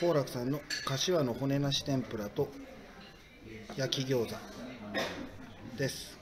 好楽さんの柏の骨なし天ぷらと焼き餃子です。